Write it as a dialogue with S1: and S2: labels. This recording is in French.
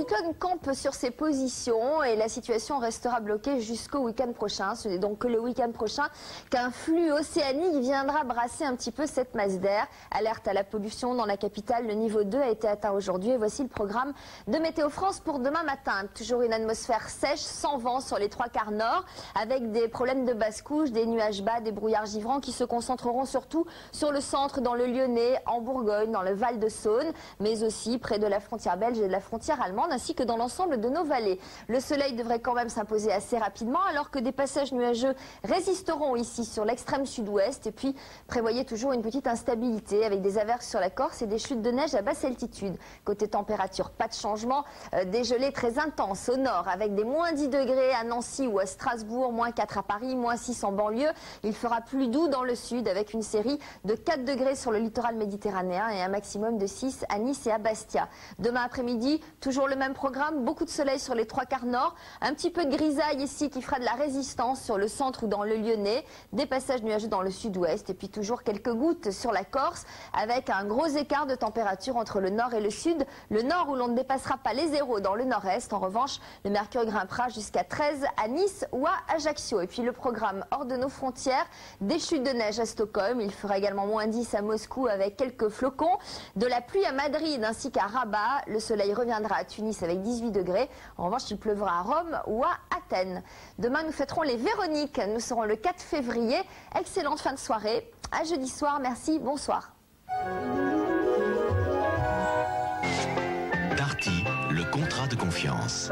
S1: l'anticyclone campe sur ses positions et la situation restera bloquée jusqu'au week-end prochain. Ce n'est donc que le week-end prochain qu'un flux océanique viendra brasser un petit peu cette masse d'air. Alerte à la pollution dans la capitale, le niveau 2 a été atteint aujourd'hui. Et voici le programme de Météo France pour demain matin. Toujours une atmosphère sèche, sans vent sur les trois quarts nord, avec des problèmes de basse-couche, des nuages bas, des brouillards givrants qui se concentreront surtout sur le centre, dans le Lyonnais, en Bourgogne, dans le Val-de-Saône, mais aussi près de la frontière belge et de la frontière allemande ainsi que dans l'ensemble de nos vallées. Le soleil devrait quand même s'imposer assez rapidement alors que des passages nuageux résisteront ici sur l'extrême sud-ouest et puis prévoyez toujours une petite instabilité avec des averses sur la Corse et des chutes de neige à basse altitude. Côté température, pas de changement, euh, des gelées très intenses au nord avec des moins 10 degrés à Nancy ou à Strasbourg, moins 4 à Paris, moins 6 en banlieue. Il fera plus doux dans le sud avec une série de 4 degrés sur le littoral méditerranéen et un maximum de 6 à Nice et à Bastia. Demain après-midi, Toujours le même programme, beaucoup de soleil sur les trois quarts nord, un petit peu de grisaille ici qui fera de la résistance sur le centre ou dans le Lyonnais, des passages nuageux dans le sud-ouest et puis toujours quelques gouttes sur la Corse avec un gros écart de température entre le nord et le sud. Le nord où l'on ne dépassera pas les zéros dans le nord-est. En revanche, le mercure grimpera jusqu'à 13 à Nice ou à Ajaccio. Et puis le programme hors de nos frontières, des chutes de neige à Stockholm. Il fera également moins 10 à Moscou avec quelques flocons. De la pluie à Madrid ainsi qu'à Rabat. Le soleil reviendra à Tunis avec 18 degrés. En revanche, il pleuvra à Rome ou à Athènes. Demain, nous fêterons les Véroniques. Nous serons le 4 février. Excellente fin de soirée. À jeudi soir. Merci. Bonsoir.
S2: Le contrat de confiance.